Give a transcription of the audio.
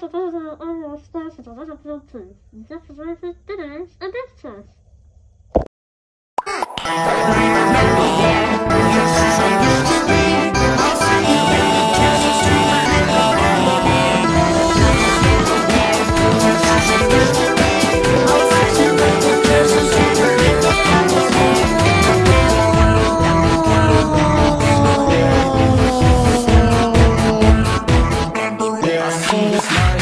I'm a as I said, today's a death test. Yeah,